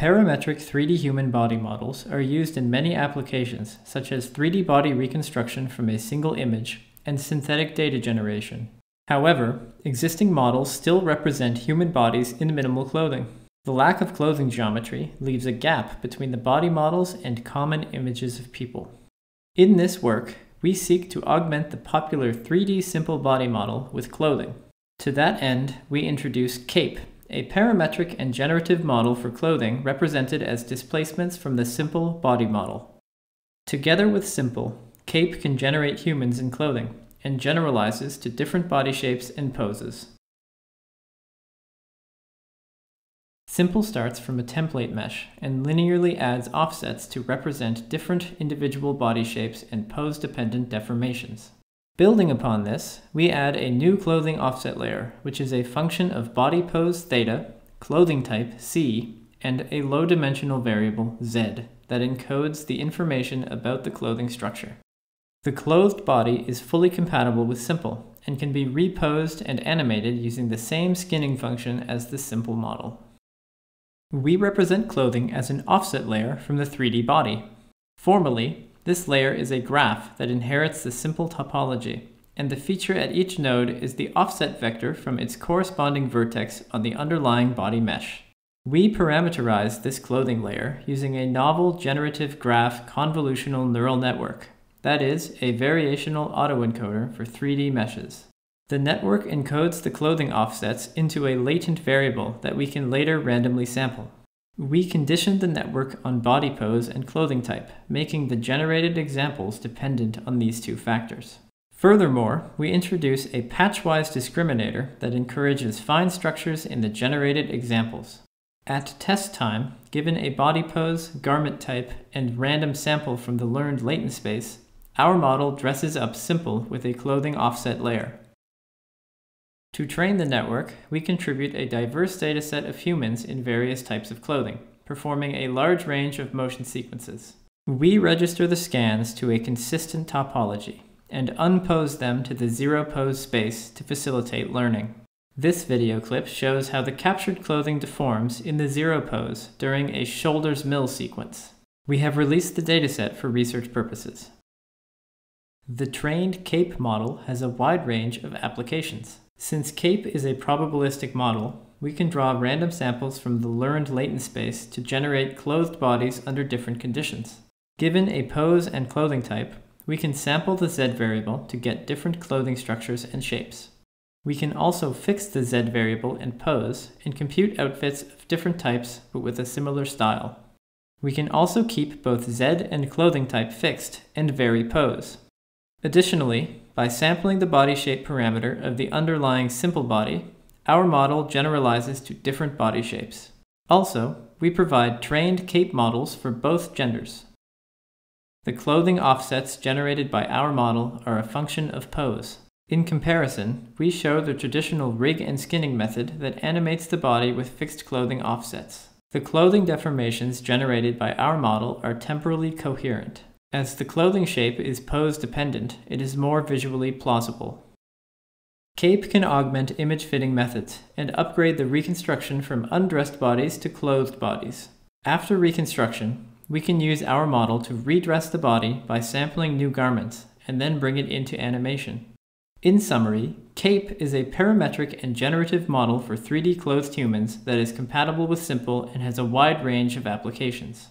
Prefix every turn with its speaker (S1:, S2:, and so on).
S1: Parametric 3D human body models are used in many applications, such as 3D body reconstruction from a single image and synthetic data generation. However, existing models still represent human bodies in minimal clothing. The lack of clothing geometry leaves a gap between the body models and common images of people. In this work, we seek to augment the popular 3D SMPL body model with clothing. To that end, we introduce CAPE, a parametric and generative model for clothing represented as displacements from the SMPL body model. Together with SMPL, CAPE can generate humans in clothing and generalizes to different body shapes and poses. SMPL starts from a template mesh and linearly adds offsets to represent different individual body shapes and pose-dependent deformations. Building upon this, we add a new clothing offset layer, which is a function of body pose theta, clothing type C, and a low dimensional variable Z that encodes the information about the clothing structure. The clothed body is fully compatible with SMPL and can be reposed and animated using the same skinning function as the SMPL model. We represent clothing as an offset layer from the 3D body. Formally, this layer is a graph that inherits the SMPL topology, and the feature at each node is the offset vector from its corresponding vertex on the underlying body mesh. We parameterize this clothing layer using a novel generative graph convolutional neural network, that is, a variational autoencoder for 3D meshes. The network encodes the clothing offsets into a latent variable that we can later randomly sample. We conditioned the network on body pose and clothing type, making the generated examples dependent on these two factors. Furthermore, we introduce a patchwise discriminator that encourages fine structures in the generated examples. At test time, given a body pose, garment type, and random sample from the learned latent space, our model dresses up SMPL with a clothing offset layer. To train the network, we contribute a diverse dataset of humans in various types of clothing, performing a large range of motion sequences. We register the scans to a consistent topology and unpose them to the zero pose space to facilitate learning. This video clip shows how the captured clothing deforms in the zero pose during a shoulders mill sequence. We have released the dataset for research purposes. The trained CAPE model has a wide range of applications. Since CAPE is a probabilistic model, we can draw random samples from the learned latent space to generate clothed bodies under different conditions. Given a pose and clothing type, we can sample the Z variable to get different clothing structures and shapes. We can also fix the Z variable and pose and compute outfits of different types but with a similar style. We can also keep both Z and clothing type fixed and vary pose. Additionally, by sampling the body shape parameter of the underlying SMPL body, our model generalizes to different body shapes. Also, we provide trained CAPE models for both genders. The clothing offsets generated by our model are a function of pose. In comparison, we show the traditional rig and skinning method that animates the body with fixed clothing offsets. The clothing deformations generated by our model are temporally coherent. As the clothing shape is pose dependent, it is more visually plausible. CAPE can augment image fitting methods and upgrade the reconstruction from undressed bodies to clothed bodies. After reconstruction, we can use our model to redress the body by sampling new garments and then bring it into animation. In summary, CAPE is a parametric and generative model for 3D clothed humans that is compatible with SMPL and has a wide range of applications.